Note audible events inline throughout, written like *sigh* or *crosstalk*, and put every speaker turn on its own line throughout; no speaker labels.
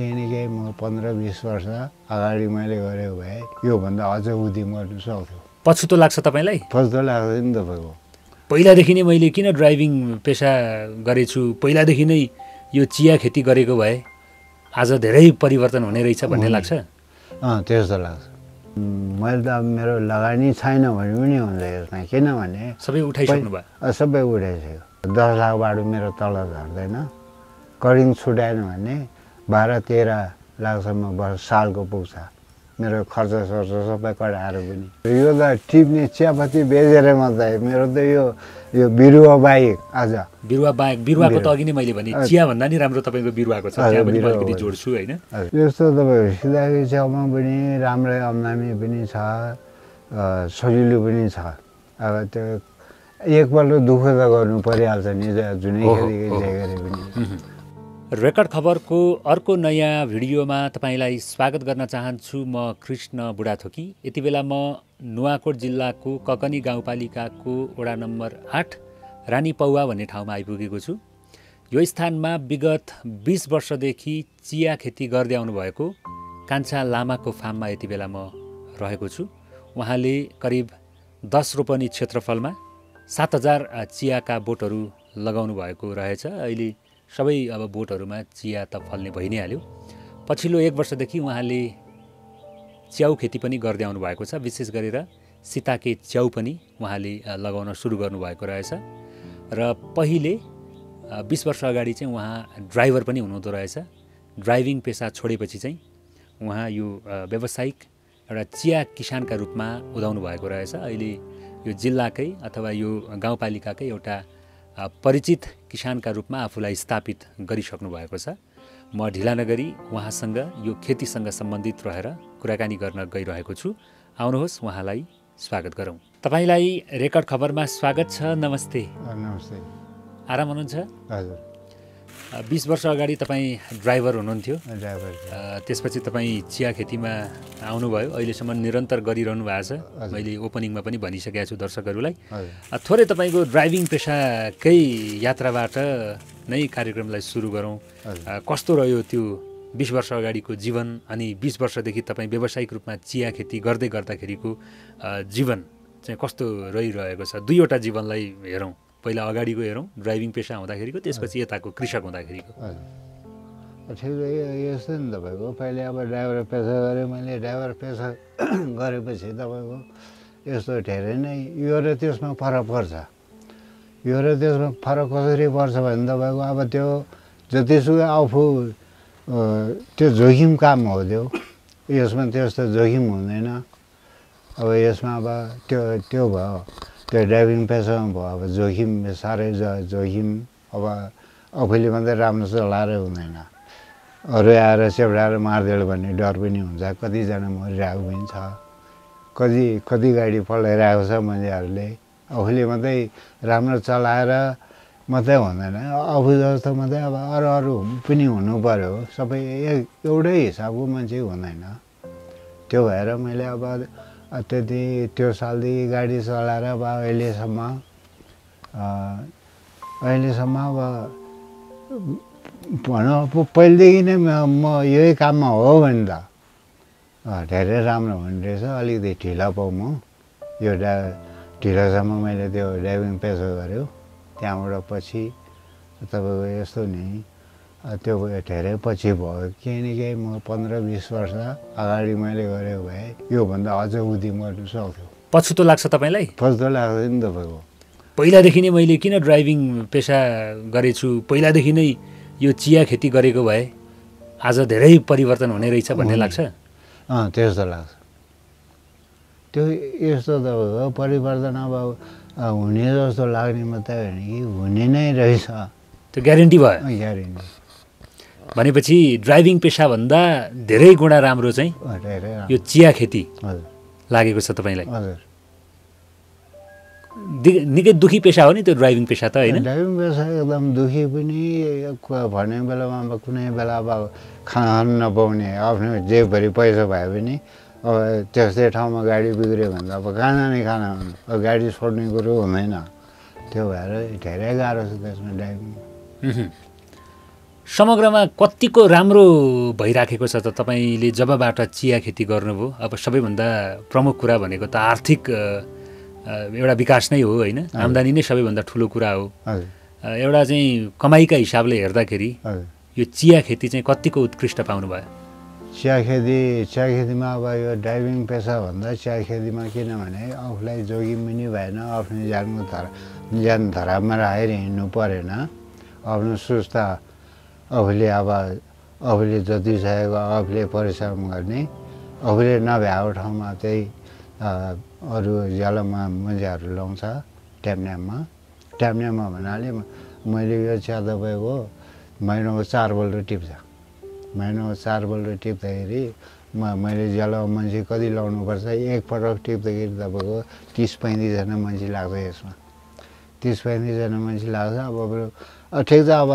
केही न केही म पन्ध्र बिस वर्ष अगाडि मैले गरेको भए योभन्दा अझ उधी गर्नु सक्थ्यो।
पछुतो लाग्छ तपाईँलाई?
फस्दो लाग्छ नि तपाईँको
पहिलादेखि नै मैले किन ड्राइभिङ पेसा गरेछु? पहिलादेखि नै यो चिया खेती गरेको भए आज धेरै परिवर्तन हुने रहेछ भन्ने। लाग्छ?
अँ त्यस्तो लाग्छ। मैले त अब मेरो लगानी छैन भने पनि हुन्छ यसमा। किनभने
सबै उठाइसक्नु भयो।
सबै उठाइसक्यो। दस लाखबाट मेरो तल झर्दैन। करिङ छुट्याएन भने बाह्र तेह्र लाखसम्म वर्ष सालको पुग्छ मेरो खर्च सर्च सबै कडाएर पनि यो त टिप्ने चियापत्ती बेचेर मात्रै मेरो त यो यो बिरुवा बाहेक आज
बिरुवा बाहेक बिरुवाको त। अघि नै मैले भने। चिया भन्दा नि राम्रो तपाईँको बिरुवाको छ। जोड्छु होइन
यस्तो तपाईँको सिधाई छेउमा पनि राम्रै आम्दानी पनि छ सजिलो पनि छ अब त्यो एकपल्ट दुःख त गर्नु परिहाल्छ नि जुनै
ओहो।
जे गरे पनि
रेकर्ड खबरको अर्को नयाँ भिडियोमा तपाईँलाई स्वागत गर्न चाहन्छु। म कृष्ण बुढाथोकी। यति बेला म नुवाकोट जिल्लाको ककनी गाउँपालिकाको वडा नम्बर आठ रानी पौवा भन्ने ठाउँमा आइपुगेको छु। यो स्थानमा विगत बिस वर्षदेखि चिया खेती गर्दै आउनुभएको कान्छा लामाको फार्ममा यति बेला म रहेको छु। उहाँले करिब दस रोपनी क्षेत्रफलमा सात हजार चियाका बोटहरू लगाउनु भएको रहेछ। अहिले सबै अब बोटहरूमा चिया त फल्ने भइ नै हाल्यो पछिल्लो एक वर्षदेखि उहाँले च्याउ खेती पनि गर्दै आउनु भएको छ। विशेष गरेर सीताके च्याउ पनि उहाँले लगाउन सुरु गर्नुभएको रहेछ। र पहिले बिस वर्ष अगाडि चाहिँ उहाँ ड्राइभर पनि हुनुहुँदो रहेछ। ड्राइभिङ पेसा छोडेपछि चाहिँ उहाँ यो व्यावसायिक एउटा चिया किसानका रूपमा उदाउनु भएको रहेछ। अहिले यो जिल्लाकै अथवा यो गाउँपालिकाकै एउटा परिचित किसानका रूपमा आफूलाई स्थापित गरिसक्नु भएको छ। म ढिला नगरी उहाँसँग यो खेतीसँग सम्बन्धित रहेर कुराकानी गर्न गइरहेको छु। आउनुहोस् उहाँलाई स्वागत गरौँ। तपाईँलाई रेकर्ड खबरमा स्वागत छ। नमस्ते।
नमस्ते।
आराम हुनुहुन्छ?
हजुर।
बिस वर्ष अगाडि तपाईँ ड्राइभर हुनुहुन्थ्यो।
ड्राइभर
त्यसपछि तपाईँ चिया खेतीमा आउनुभयो। अहिलेसम्म निरन्तर गरिरहनु भएको छ। मैले ओपनिङमा पनि भनिसकेको छु दर्शकहरूलाई। थोरै तपाईँको ड्राइभिङ पेसाकै यात्राबाट नै कार्यक्रमलाई सुरु गरौँ। कस्तो रह्यो त्यो बिस वर्ष अगाडिको जीवन अनि बिस वर्षदेखि तपाईँ व्यावसायिक रूपमा चिया खेती गर्दै गर्दाखेरिको जीवन चाहिँ कस्तो रहिरहेको छ? दुईवटा जीवनलाई हेरौँ। पहिला अगाडिको हेरौँ ड्राइभिङ पेसा हुँदाखेरिको त्यसपछि यताको कृषक हुँदाखेरिको।
हजुर। ठिक यस्तो नि तपाईँको पहिले अब ड्राइभर पेसा गरेँ मैले ड्राइभर पेसा *clears throat* गरेपछि तपाईँको यस्तो धेरै नै यो र त्यसमा फरक पर्छ। यो र त्यसमा फरक कसरी पर्छ भने तपाईँको अब त्यो जतिसुकै आफू त्यो जोखिम काम हो त्यो। यसमा त्यस्तो जोखिम हुँदैन। अब यसमा अब त्यो त्यो भयो। त्यो ड्राइभिङ पेसामा भयो अब जोखिम साह्रै ज जोखिम अब आफूले मात्रै राम्रो चलाएर हुँदैन अरू आएर सेप्टाएर मारिदियो भन्ने डर पनि हुन्छ कतिजना मरिरहेको पनि छ कति कति गाडी पल्टाइरहेको छ मान्छेहरूले आफूले मात्रै राम्रो चलाएर मात्रै हुँदैन आफू जस्तो मात्रै अब अरू अरू पनि हुनु पऱ्यो सबै एउटै हिसाबको मान्छे हुँदैन त्यो भएर मैले अब त्यति त्यो सालदेखि गाडी चलाएर अब अहिलेसम्म अहिलेसम्म अब भनौँ पहिलेदेखि नै म यही काममा हो भने त धेरै राम्रो हुने रहेछ। अलिकति ढिलो पाउँ म। यो ड्रा ढिलोसम्म मैले त्यो ड्राइभिङ पेसा गऱ्यो। त्यहाँबाट पछि तपाईँको यस्तो नि त्यो धेरै पछि भयो। केही न केही म पन्ध्र बिस वर्ष अगाडि मैले गरेको भए योभन्दा अझ उधी गर्नु सक्थ्यो
पछुतो लाग्छ तपाईँलाई?
फस्दो लाग्छ नि तपाईँको
पहिलादेखि नै मैले किन ड्राइभिङ पेसा गरेछु? पहिलादेखि नै यो चिया खेती गरेको भए आज धेरै परिवर्तन हुने रहेछ भन्ने। लाग्छ?
अँ त्यस्तो लाग्छ। त्यो यस्तो त हो परिवर्तन अब हुने जस्तो लाग्ने मात्रै होइन कि हुने नै रहेछ।
त्यो ग्यारेन्टी भयो?
ग्यारेन्टी।
भनेपछि ड्राइभिङ पेसाभन्दा धेरै गुणा राम्रो चाहिँ यो चिया खेती
हजुर।
लागेको छ तपाईँलाई। निकै दुखी पेसा हो नि त्यो ड्राइभिङ पेसा त होइन?
ड्राइभिङ पेसा एकदम दुखी पनि भन्ने बेलामा अब कुनै बेला अब खान नपाउने आफ्नो जेबभरि पैसा भए पनि अब त्यस्तै ठाउँमा गाडी बिग्रियो भने त अब खाना नै खाना अब गाडी छोड्ने कुरो हुँदैन। त्यो भएर धेरै गाह्रो छ त्यसमा ड्राइभिङ।
समग्रमा कतिको राम्रो भइराखेको छ त तपाईँले जबबाट चिया खेती गर्नुभयो? अब सबैभन्दा प्रमुख कुरा भनेको त आर्थिक एउटा विकास नै हो होइन? आम्दानी नै सबैभन्दा ठुलो कुरा हो। एउटा चाहिँ कमाइका हिसाबले हेर्दाखेरि यो चिया खेती चाहिँ कतिको उत्कृष्ट पाउनुभयो?
चिया खेती चिया खेतीमा अब यो ड्राइभिङ पेसाभन्दा चिया खेतीमा किनभने आफूलाई जोखिम पनि भएन आफ्नो ज्यानको धरा ज्यान धरापमा राखेर हिँड्नु परेन। आफ्नो सुस्ता आफूले अब आफूले जति सकेको आफूले परिश्रम गर्ने। आफूले नभ्याएको ठाउँमा चाहिँ अरू ज्यालोमा मुजाहरू लाउँछ ट्याम्याममा ट्याम्याममा भन्नाले मैले यो चिया तपाईँको महिनाको चारपल्ट टिप्छ। महिनामा चारपल्ट टिप्दाखेरि म मैले ज्यालो मान्छे कति लाउनुपर्छ एकपटक टिप्दाखेरि तपाईँको तिस पैँतिसजना मान्छे लाग्छ यसमा। तिस पैँतिसजना मान्छे लाग्छ अब ठिक छ अब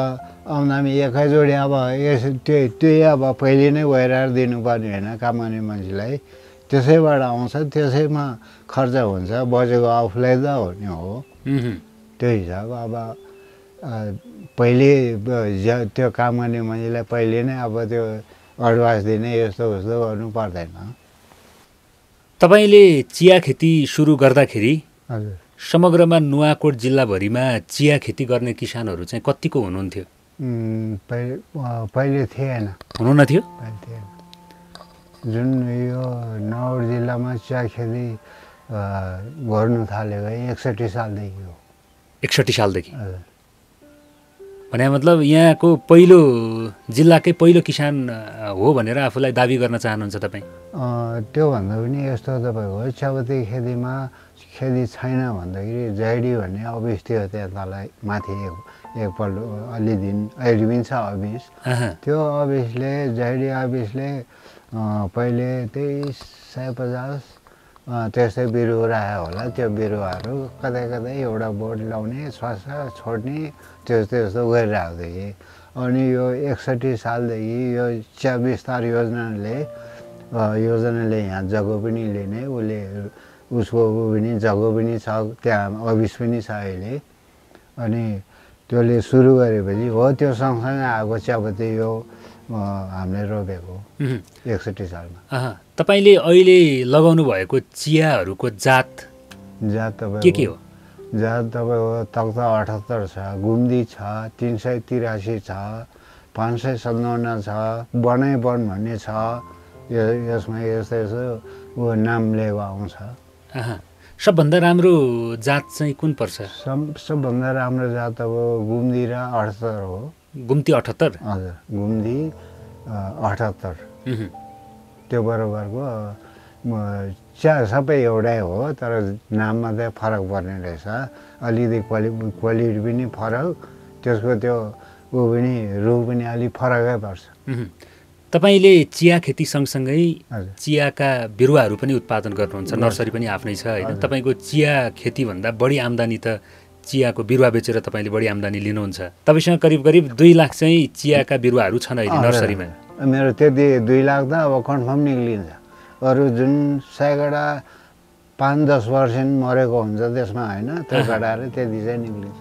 आउँदामी एकैचोटि अब यस त्यो त्यही अब पहिले नै गएर दिनुपर्ने होइन काम गर्ने मान्छेलाई। त्यसैबाट आउँछ त्यसैमा खर्च हुन्छ बजेको आफूलाई त हो नि हो। त्यो हिसाब अब पहिले त्यो काम गर्ने मान्छेलाई पहिले नै अब त्यो एडभान्स दिने यस्तो उस्तो गर्नु पर्दैन।
तपाईँले चिया खेती सुरु गर्दाखेरि
हजुर।
समग्रमा नुवाकोट जिल्लाभरिमा चिया खेती गर्ने किसानहरू चाहिँ कतिको हुनुहुन्थ्यो?
पहिले थिएन।
हुनुहुन्न थियो?
जुन यो नगर जिल्लामा चिया खेती गर्नु थालेको एकसट्ठी सालदेखि हो।
एकसट्ठी सालदेखि? भने मतलब यहाँको पहिलो जिल्लाकै पहिलो किसान हो भनेर आफूलाई दाबी गर्न चाहनुहुन्छ तपाईँ?
त्योभन्दा पनि यस्तो तपाईँको चियापत्ती खेतीमा खेती छैन भन्दाखेरि जाइडी भन्ने अफिस थियो त्यहाँ तल माथि एक एकपल्ट अलि दिन अहिले पनि छ अफिस त्यो अफिसले जाइडी अफिसले पहिले त्यही सय पचास त्यस्तै बिरुवा राखेको होला। त्यो बिरुवाहरू कतै कतै एउटा बोट लाउने स्वास छोड्ने त्यस्तो त्यस्तो गरिरहेको थिएँ अनि यो एकसट्ठी सालदेखि यो चिया विस्तार योजनाले योजनाले यहाँ जग्गा पनि लिने उसले उसको ऊ पनि जग्गा पनि छ त्यहाँ अफिस पनि छ अहिले। अनि त्यसले सुरु गरेपछि हो त्यो सँगसँगै आएको चियापत्ती यो हामीले रोपेको। एकसट्ठी सालमा।
तपाईँले अहिले लगाउनु भएको चियाहरूको जात
जात
के
तपाईँको
के हो?
जात तपाईँको तक्ता अठहत्तर छ गुम्दी छ तिन सय तिरासी छ पाँच सय सन्ताउन्न छ बनै वन भन्ने छ। यो यसमा यस्तो यस्तो ऊ नाम लिएको आउँछ।
सबभन्दा राम्रो जात चाहिँ कुन पर्छ?
सब सबभन्दा राम्रो जात अब गुम्दी र अठहत्तर हो।
गुम्ती अठहत्तर?
हजुर गुम्दी अ, अठहत्तर। त्यो बराबरको चिया सबै एउटै हो तर नाममा चाहिँ फरक पर्ने रहेछ। अलिकति क्वालि क्वालिटी पनि फरक त्यसको त्यो ऊ पनि रु पनि अलिक फरकै पर्छ।
तपाईँले चिया खेती सँगसँगै चियाका बिरुवाहरू पनि उत्पादन गर्नुहुन्छ नर्सरी पनि आफ्नै छ होइन? तपाईँको चिया खेतीभन्दा बढी आम्दानी त चियाको बिरुवा बेचेर तपाईँले बढी आम्दानी लिनुहुन्छ। तपाईँसँग करिब करिब दुई लाख चाहिँ चियाका बिरुवाहरू छन् अहिले। नर्सरीमा।
मेरो त्यति दुई लाख त अब कन्फर्म निक्लिन्छ। अरू जुन सयकडा पाँच दस पर्सेन्ट मरेको हुन्छ त्यसमा होइन? त्यो
आहा।
कटाएर त्यति चाहिँ निक्लिन्छ।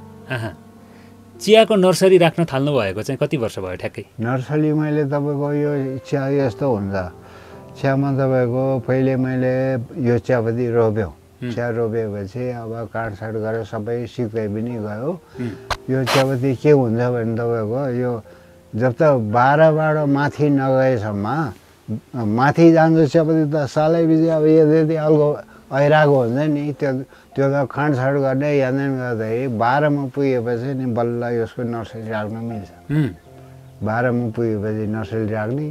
चियाको नर्सरी राख्न थाल्नु भएको चाहिँ कति वर्ष भयो ठ्याक्कै?
नर्सरी मैले तपाईँको यो चिया यस्तो हुन्छ। चियामा तपाईँको पहिले मैले यो चियापत्ती रोप्यो। चिया रोपेपछि अब काटसाट गरेर सबै सिक्दै पनि गयो। यो चियापत्ती के हुन्छ भने तपाईँको यो जब त बाह्रबाट माथि नगएसम्म माथि जान्छ चियापत्ती त सालैपछि अब यति यति ऐराको हुन्छ नि त्यो त्यो त खाँडछाड गर्ने यादैन गर्दाखेरि बाह्रमा पुगेपछि नि बल्ल यसको नर्सरी राख्न मिल्छ बाह्रमा पुगेपछि नर्सरी राख्ने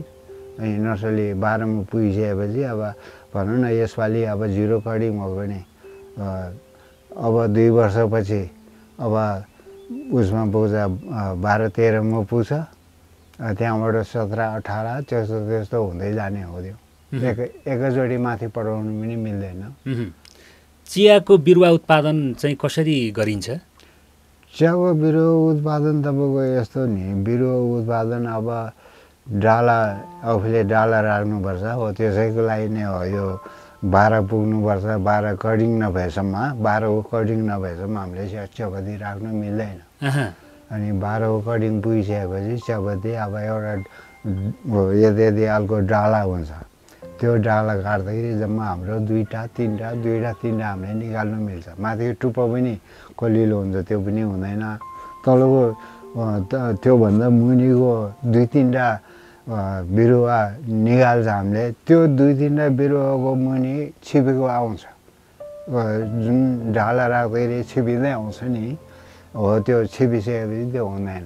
अनि नर्सरी बाह्रमा पुगिसकेपछि अब भनौँ न यसपालि अब जिरो कटिङ हो भने अब दुई वर्षपछि अब उसमा पुग्छ बाह्र तेह्रमा पुग्छ त्यहाँबाट सत्र अठार त्यस्तो त्यस्तो हुँदै जाने हो त्यो एक एकैचोटि माथि पठाउनु पनि मिल्दैन।
चियाको बिरुवा उत्पादन चाहिँ कसरी गरिन्छ?
चियाको बिरुवा उत्पादन तपाईँको यस्तो नि बिरुवा उत्पादन अब डाला आफूले डाला राख्नुपर्छ हो त्यसैको लागि नै हो यो बाह्र पुग्नुपर्छ बाह्र कटिङ नभएसम्म बाह्रको कटिङ नभएसम्म हामीले चिया चियापत्ती राख्नु मिल्दैन। अनि बाह्रको कटिङ पुगिसकेपछि चियापत्ती अब एउटा यति यति खालको डाला हुन्छ त्यो डाला काट्दाखेरि जम्मा हाम्रो दुईवटा तिनवटा दुईवटा तिनवटा हामीले निकाल्नु मिल्छ। माथिको टुप्पो पनि कलिलो हुन्छ त्यो पनि हुँदैन। तलको त्योभन्दा मुनिको दुई तिनवटा बिरुवा निकाल्छ हामीले। त्यो दुई तिनवटा बिरुवाको मुनि छिपेको आउँछ। जुन डाला राख्दाखेरि छिपिँदै आउँछ नि हो त्यो छिपिसकेपछि त्यो हुँदैन।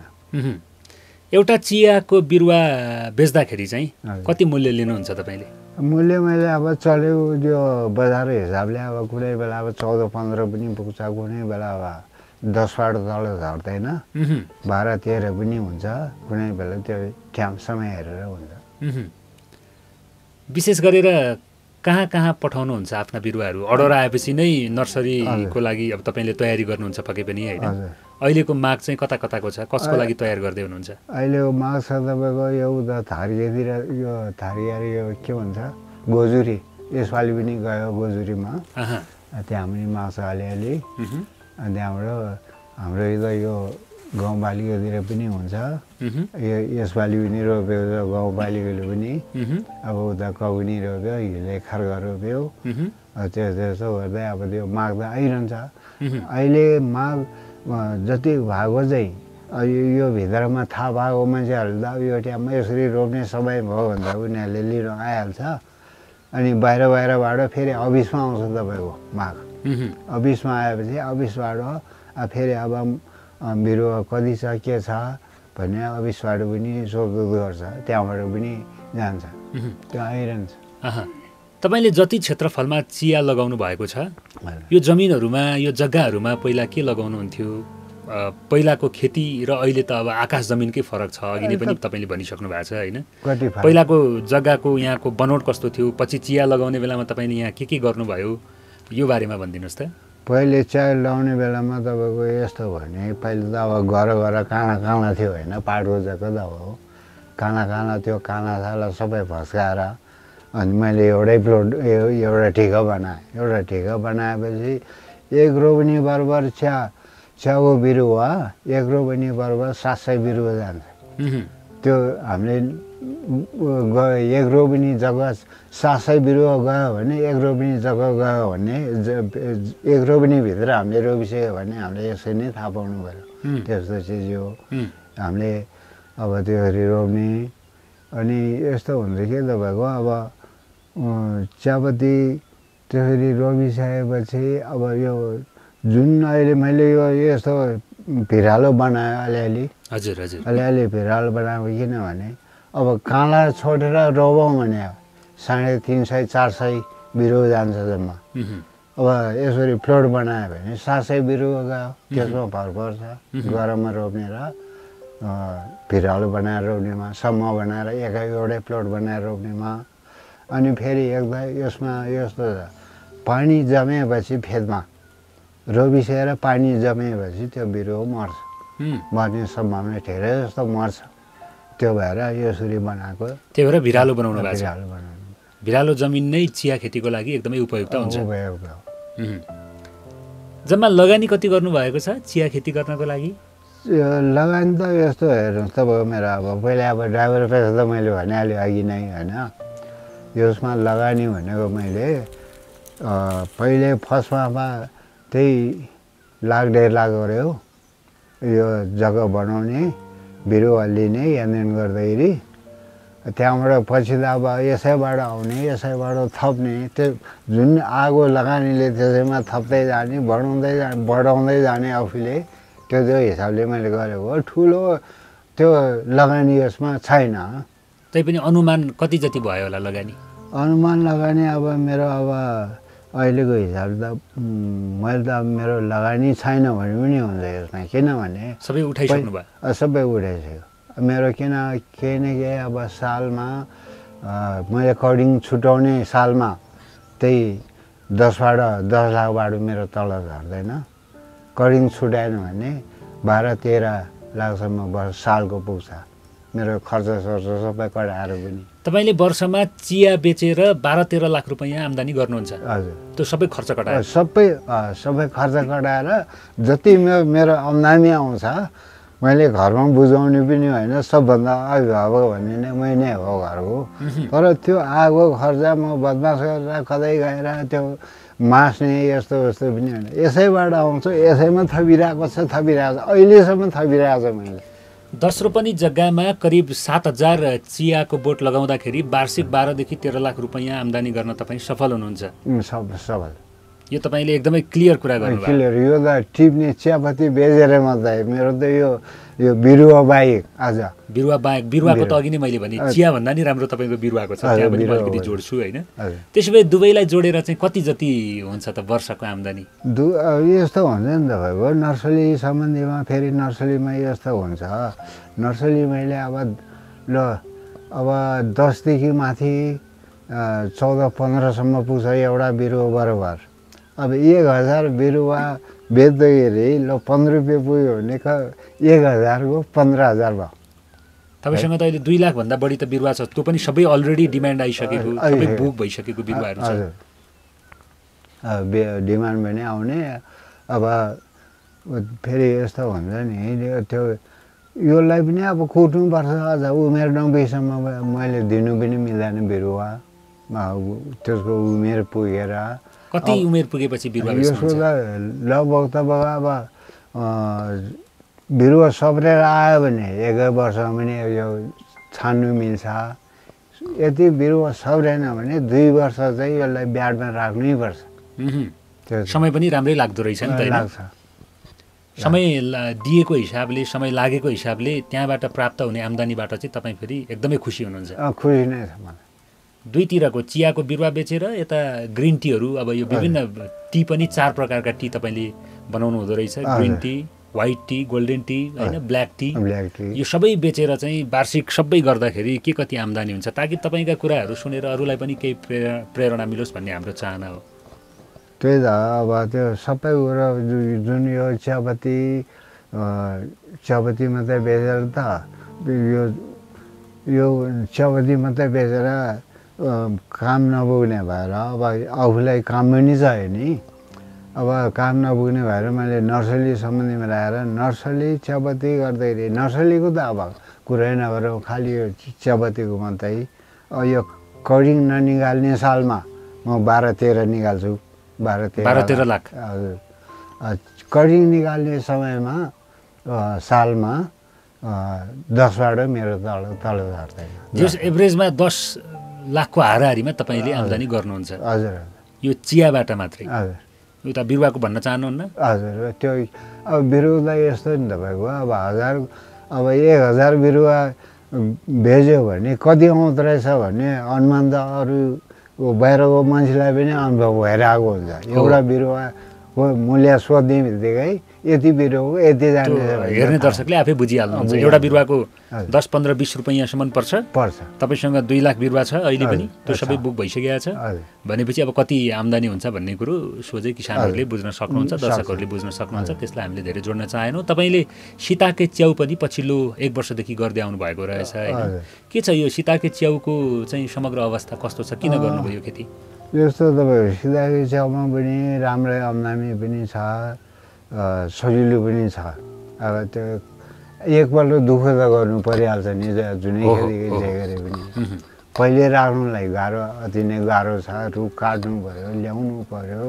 एउटा चियाको बिरुवा बेच्दाखेरि चाहिँ। कति मूल्य लिनुहुन्छ तपाईँले?
मूल्य मैले अब चल्यो त्यो बजार हिसाबले अब कुनै बेला अब चौध पन्ध्र पनि पुग्छ कुनै बेला अब दसबाट तल झर्दैन। बाह्र तेह्र पनि हुन्छ कुनै बेला त्यो टाइम समय हेरेर हुन्छ।
विशेष गरेर कहाँ कहाँ पठाउनुहुन्छ आफ्ना बिरुवाहरू? अर्डर आएपछि नै नर्सरीको। लागि अब तपाईँले तयारी गर्नुहुन्छ पक्कै पनि होइन?
हजुर।
अहिलेको माग चाहिँ कता कताको छ? कसको लागि तयार गर्दै हुनुहुन्छ?
अहिलेको माग छ तपाईँको यो उता थारिएतिर यो थारिएर यो के भन्छ? गोजुरी यसपालि पनि गयो गोजुरीमा। त्यहाँ पनि माग छ अलिअलि त्यहाँबाट हाम्रो यता यो गाउँपालिकातिर पनि हुन्छ। यो यसपालि पनि रोपेको छ गाउँपालिकाले पनि। अब उता कौनी रोप्यो हिले खर्ग रोप्यो।
उहुँ,
अब त्यो त्यस्तो गर्दै अब त्यो माग त आइरहन्छ। अहिले माग अ, जति भएको चाहिँ यो यो भित्रमा थाहा भएको मान्छेहरूले त अब यो टाइममा यसरी रोप्ने समय भयो भने त उनीहरूले लिन आइहाल्छ अनि बाहिर बाहिरबाट फेरि अफिसमा आउँछ तपाईँको
उहुँ,
अफिसमा आएपछि अफिसबाट फेरि अब बिरुवा कति छ के छ भन्ने अफिसबाट पनि सोधखोज गर्छ त्यहाँबाट पनि जान्छ त्यो आइरहन्छ।
तपाईँले जति क्षेत्रफलमा चिया लगाउनु भएको छ। यो जमिनहरूमा यो जग्गाहरूमा पहिला के लगाउनुहुन्थ्यो? पहिलाको खेती र अहिले त अब आकाश जमिनकै फरक छ अघि नै पनि तपाईँले भनिसक्नु भएको छ होइन? पहिलाको जग्गाको यहाँको बनोट कस्तो थियो? पछि चिया लगाउने बेलामा तपाईँले यहाँ के के गर्नुभयो? यो बारेमा भनिदिनुहोस् त।
पहिले चाय लाउने बेलामा तपाईँको यस्तो भने पहिले त अब घर घर काँडा काँडा थियो होइन? पाटको जग्गा त हो। काँडा काँडा त्यो काँडा साला सबै भस्काएर अनि मैले एउटै प्लोट एउटा ठिका बनाएँ। एउटा ठिका बनाएपछि एक रोपनी बराबर चिया चियाको बिरुवा एक रोपनी बराबर सात सय बिरुवा जान्छ। त्यो हामीले गयो एक रोपनी जग्गा सात सय बिरुवा गयो भने एक रोपनी जग्गा गयो भने एक रोपनीभित्र हामीले रोपिसक्यो भने हामीले यसरी नै थाहा पाउनु पऱ्यो। त्यस्तो चिज हो। हामीले अब त्योखेरि रोप्ने अनि यस्तो हुन्छ कि तपाईँको अब चियापत्ती त्यसरी रोपिसकेपछि अब यो जुन अहिले मैले यो यस्तो भिरालो बनाएँ अलिअलि।
हजुर हजुर।
अलिअलि भिरालो बनाएको किनभने अब काँडा छोडेर रोपौँ भने साढे तिन सय चार सय बिरुवा जान्छ जम्मा। अब यसरी प्लट बनायो भने सात सय बिरुवा गयो। त्यसमा भर पर्छ गरममा रोप्ने र भिरालो बनाएर रोप्नेमा सम्म बनाएर एकै एउटै प्लट बनाएर रोप्नेमा। अनि फेरि एकदा यसमा यस्तो छ पानी जमेपछि फेदमा रोपिसकेर पानी जमेपछि त्यो बिरुवा मर्छ। मर्ने सम्भावना धेरै जस्तो मर्छ। त्यो भएर यसरी बनाएको।
त्यही भएर भिरालो बनाउनु
भिरालो बनाउनु।
भिरालो जमिन नै चिया खेतीको लागि एकदमै उपयुक्त हुन्छ। उहुँ। जम्मा लगानी कति गर्नुभएको छ चिया खेती गर्नको लागि?
लगानी त यस्तो हेर्नुहोस् तपाईँको मेरो अब पहिला अब ड्राइभर पेसा त मैले भनिहालेँ अघि नै होइन? यसमा लगानी भनेको मैले पहिले फर्स्टमा त्यही लाख गऱ्यो यो जग्गा बनाउने बिरुवा लिने यानदेन गर्दाखेरि। त्यहाँबाट पछि त अब यसैबाट आउने यसैबाट थप्ने त्यो जुन आगो लगानीले त्यसैमा थप्दै जाने बढाउँदै जा बढाउँदै जाने आफूले त्यो त्यो हिसाबले मैले गरेको ठुलो त्यो लगानी यसमा छैन।
तैपनि अनुमान कति जति भयो होला लगानी?
अनुमान लगानी अब मेरो अब अहिलेको हिसाबले त मैले त अब मेरो लगानी छैन भने पनि हुन्छ यसमा। किनभने
सबै उठाइसक्नु भयो।
सबै उठाइसक्यो। मेरो किन केही न केही अब सालमा मैले कडिङ छुट्याउने सालमा त्यही दसबाट दस लाखबाट मेरो तल झर्दैन। कडिङ छुट्याएन भने बाह्र तेह्र लाखसम्म वर्ष सालको पुग्छ। मेरो खर्च सर्च सबै कडाएर पनि।
तपाईँले वर्षमा चिया बेचेर बाह्र तेह्र लाख रुपियाँ आम्दानी गर्नुहुन्छ।
हजुर।
त्यो सबै खर्च कटाएर
सबै सबै खर्च कटाएर जति मेरो मेरो आम्दानी आउँछ मैले घरमा बुझाउने पनि होइन सबभन्दा अभिभावक भन्ने नै मै नै हो घरको। *laughs* तर त्यो आगो खर्च म बदमास गरेर कतै गएर त्यो मास्ने यस्तो यस्तो पनि होइन। यसैबाट आउँछु यसैमा थपिरहेको छ थपिरहेको छ अहिलेसम्म थपिरहेको छ मैले।
दस रोपनी जग्गामा करिब सात हजार चियाको बोट लगाउँदाखेरि वार्षिक बाह्रदेखि तेह्र लाख रुपियाँ आम्दानी गर्न तपाईँ सफल हुनुहुन्छ। यो तपाईँले एकदमै क्लियर कुरा गर्नुभयो।
क्लियर यो त टिप्ने चियापत्ती बेचेर मात्रै मेरो त यो यो बिरुवा बाहेक आज।
बिरुवा बाहेक बिरुवाको त। अघि नै मैले भने चिया भन्दा नि राम्रो तपाईँको बिरुवाको छ। त्यहाँ पनि अलिकति। जोड्छु होइन? त्यसो भए दुवैलाई जोडेर चाहिँ कति जति हुन्छ त वर्षको आम्दानी?
दु यस्तो हुन्छ नि तपाईँको नर्सरी सम्बन्धीमा फेरि नर्सरीमा यस्तो हुन्छ। नर्सरी मैले अब ल अब दसदेखि माथि चौध पन्ध्रसम्म पुग्छ। एउटा बिरुवा बराबर। अब एक हजार बिरुवा बेच्दाखेरि ल पन्ध्र रुपियाँ पुग्यो भने क एक हजारको पन्ध्र हजार भयो।
तपाईँसँग त अहिले दुई लाखभन्दा बढी त बिरुवा छ। त्यो पनि सबै अलरेडी डिमान्ड आइसकेको सबै बुक भइसकेको बिरुवाहरू छ।
डिमान्ड पनि आउने। अब फेरि यस्तो हुन्छ नि त्यो यसलाई पनि अब कुट्नुपर्छ अझ उमेर नभएसम्म मैले दिनु पनि मिल्दैन बिरुवा। त्यसको उमेर पुगेर
कति उमेर पुगेपछि बिरुवा
लगभग तपाईँको अब बिरुवा सप्रेर आयो भने एक वर्षमा पनि यो छान्नु मिल्छ। यति बिरुवा सप्रेन भने दुई वर्ष चाहिँ यसलाई ब्याडमा राख्नै पर्छ।
समय पनि राम्रै लाग्दो रहेछ नि त
लाग्छ।
समय दिएको हिसाबले समय लागेको हिसाबले त्यहाँबाट प्राप्त हुने आम्दानीबाट चाहिँ तपाईँ फेरि एकदमै खुसी हुनुहुन्छ।
खुसी नै छ मलाई
दुईतिरको चियाको बिरुवा बेचेर यता ग्रिन टीहरू अब यो विभिन्न टी पनि चार प्रकारका टी तपाईँले बनाउनु हुँदो रहेछ। Green tea white tea golden tea होइन ब्ल्याक टी।
Black tea.
यो सबै बेचेर चाहिँ वार्षिक सबै गर्दाखेरि के कति आम्दानी हुन्छ? ताकि तपाईँका कुराहरू सुनेर अरूलाई पनि केही प्रेरणा प्रेरणा मिलोस् भन्ने हाम्रो चाहना हो।
त्यही त अब त्यो सबै कुरो जुन यो चियापत्ती चियापत्ती मात्रै बेचेर त यो यो चियापत्ती मात्रै बेचेर काम नपुग्ने भएर अब आफूलाई काम पनि चाहियो नि। अब काम नपुग्ने भएर मैले नर्सरी सम्बन्धीमा राखेर नर्सरी चियापत्ती गर्दाखेरि नर्सरीको त अब कुरै नगरौँ खालि यो चियापत्तीको मात्रै। अब यो कडिङ ननिकाल्ने सालमा म बाह्र तेह्र निकाल्छु। बाह्र तेह्र
बाह्र तेह्र लाख।
हजुर कडिङ निकाल्ने समयमा सालमा दसबाट मेरो तल तल झर्दैन।
एभरेजमा दस लाखको हाराहारीमा तपाईँले आम्दानी गर्नुहुन्छ।
हजुर।
यो चियाबाट मात्रै।
हजुर।
उता बिरुवाको भन्न चाहनुहुन्न?
हजुर। त्यो अब बिरुवा यस्तो नि तपाईँको अब हजार अब एक हजार बिरुवा बेच्यो भने कति आउँदो रहेछ भन्ने अनुमान त अरू बाहिरको मान्छेलाई पनि अनुभव भएर आएको हुन्छ। एउटा बिरुवाको मूल्य सोध्ने बित्तिकै यति बिरुवाको यति
त्यो
जाने
हेर्ने दर्शकले आफै बुझिहाल्नुहुन्छ।
बुझिहाल्नु।
एउटा बिरुवाको। दस पन्ध्र बिस रुपियाँसम्म पर्छ।
पर्छ।
तपाईँसँग दुई लाख बिरुवा छ अहिले पनि। त्यो सबै। बुक भइसकेको छ। भनेपछि अब कति आम्दानी हुन्छ भन्ने कुरो सोझै किसानहरूले बुझ्न सक्नुहुन्छ। दर्शकहरूले बुझ्न सक्नुहुन्छ। त्यसलाई हामीले धेरै जोड्न चाहेनौँ। तपाईँले सीताके च्याउ पनि पछिल्लो एक वर्षदेखि गर्दै आउनु भएको रहेछ होइन। के छ यो सीताके च्याउको चाहिँ समग्र अवस्था कस्तो छ? किन गर्नुभयो यो खेती?
यस्तो तपाईँको सिधाको च्याउमा पनि राम्रै आम्दानी पनि छ। सजिलो पनि छ अब त्यो एकपल्ट दुःख त गर्नु परिहाल्छ नि जुनै खेती। जे गरे पनि पहिले राख्नुलाई गाह्रो अति नै गाह्रो छ रुख काट्नु पऱ्यो ल्याउनु पऱ्यो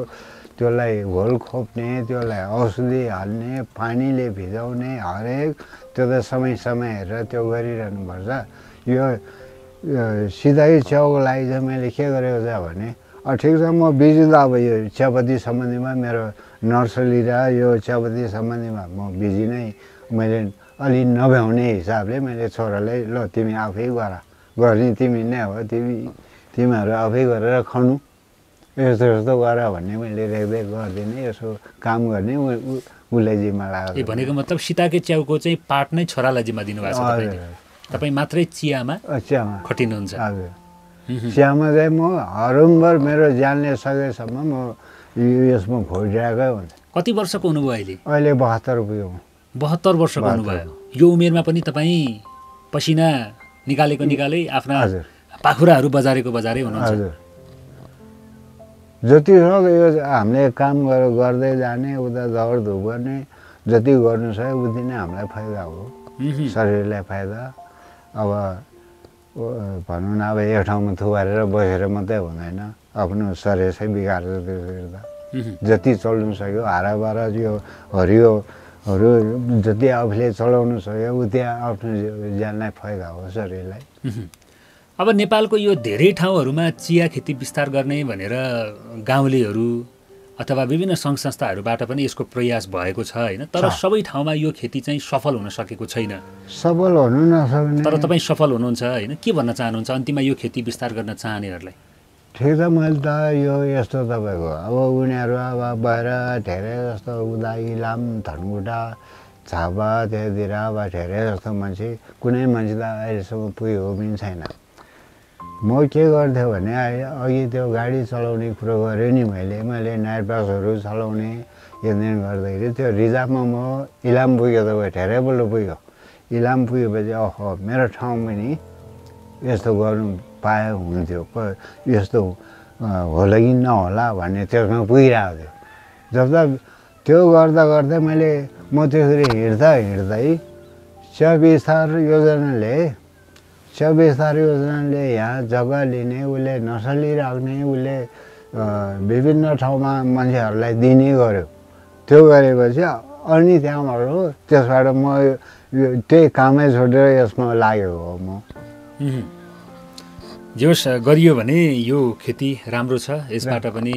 त्यसलाई होल खोप्ने त्यसलाई औषधि हाल्ने पानीले भिजाउने हरेक त्यो त समय समय हेरेर त्यो गरिरहनुपर्छ यो सिधै च्याउको लागि चाहिँ मैले के गरेको छ भने ठिक छ म बिजी त अब यो चियापत्ती सम्बन्धीमा मेरो नर्सरी र यो चियापत्ती सम्बन्धीमा म बिजी नै मैले अलि नभ्याउने हिसाबले मैले छोरालाई ल तिमी आफै गर गर्ने तिमी नै हो तिमी तिमीहरू आफै गरेर खानु। यस्तो यस्तो गर भन्ने मैले रेखदेख गरिदिने यसो काम गर्ने उसलाई जिम्मा
ए
लागेको
भनेको मतलब सीताके च्याउको चाहिँ पार्ट नै छोरालाई जिम्मा दिनुभएको छ तपाईँ मात्रै चियामा
चियामा।
खटिनुहुन्छ।
हजुर। चियामा चाहिँ म हरम्बर मेरो ज्यानले सकेसम्म म युएसमा खोजिरहेकै हुन्छ
कति वर्षको हुनुभयो अहिले?
अहिले बहत्तर पुग्यो।
बहत्तर वर्षको। हुनुभयो। यो उमेरमा पनि तपाईँ पसिना निकालेको निकालै आफ्ना
हजुर।
पाखुराहरू बजारेको बजारै हुनुहुन्छ।
हजुर। जति सक्दो यो हामीले काम गर- गर्दै जाने उता दौडधुप गर्ने जति गर्नु सक्यो उति नै हामीलाई फाइदा हो। शरीरलाई फाइदा। अब भनौँ न अब एक ठाउँमा थुपारेर बसेर मात्रै हुँदैन। आफ्नो शरीर चाहिँ बिगार्छ त्यसो गर्दा
उहुँ,
जति चल्नु सक्यो हाराबारा यो हरियोहरू जति आफूले चलाउनु सक्यो उति आफ्नो ज्यानलाई फाइदा हो शरीरलाई।
अब नेपालको यो धेरै ठाउँहरूमा चिया खेती विस्तार गर्ने भनेर गाउँलेहरू अथवा विभिन्न सङ्घ संस्थाहरूबाट पनि यसको प्रयास भएको छ होइन? तर। सबै ठाउँमा यो खेती चाहिँ सफल हुन सकेको छैन।
सबल हुनु नसक्ने।
तर तपाईँ सफल हुनुहुन्छ होइन? के भन्न चाहनुहुन्छ? अन्तिममा यो खेती विस्तार गर्न चाहनेहरूलाई।
ठिक छ मैले त यो यस्तो तपाईँको अब उनीहरू अब बाहिर धेरै जस्तो उदा इलाम धनकुटा झापा त्यहाँतिर अब धेरै जस्तो मान्छे कुनै मान्छे त अहिलेसम्म पुगेको पनि छैन। म के गर्थेँ भने अघि त्यो गाडी चलाउने कुरो गरेँ नि मैले मैले नाइट बसहरू चलाउने हिँड्दैन गर्दाखेरि त्यो रिजर्भमा म इलाम पुग्यो तपाईँ धेरैपल्ट पुग्यो। इलाम पुगेपछि अह मेरो ठाउँ पनि यस्तो गर्नु पाए हुन्थ्यो यस्तो होला कि नहोला भन्ने त्यसमा पुगिरहेको थियो। जब त्यो गर्दा गर्दै मैले म त्यसरी हिँड्दा हिँड्दै विस्तार योजनाले विस्तार योजनाले यहाँ जग्गा लिने उसले नसली राख्ने उसले विभिन्न ठाउँमा मान्छेहरूलाई दिने गर्यो। त्यो गरेपछि अनि त्यहाँबाट त्यसबाट म त्यही कामै छोडेर यसमा लागेको हो म।
उहुँ। जे होस् गरियो भने यो खेती राम्रो छ यसबाट पनि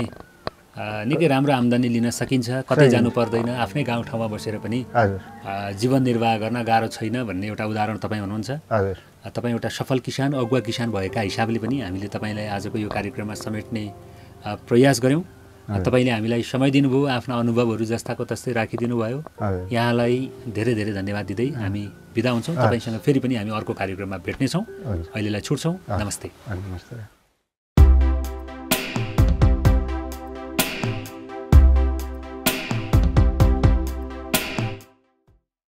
निकै राम्रो आम्दानी लिन सकिन्छ। कतै। जानु पर्दैन आफ्नै गाउँठाउँमा बसेर पनि जीवन निर्वाह गर्न गाह्रो छैन भन्ने एउटा उदाहरण तपाईँ हुनुहुन्छ। तपाईँ एउटा सफल किसान अगुवा किसान भएका हिसाबले पनि हामीले तपाईँलाई आजको यो कार्यक्रममा समेट्ने प्रयास गऱ्यौँ। तपाईँले हामीलाई समय दिनुभयो आफ्ना अनुभवहरू जस्ताको तस्तै राखिदिनु भयो यहाँलाई धेरै धेरै धन्यवाद दिँदै हामी बिदा हुन्छौँ। तपाईँसँग फेरि पनि हामी अर्को कार्यक्रममा भेट्नेछौँ। अहिलेलाई छुट्छौँ। नमस्ते।
नमस्ते।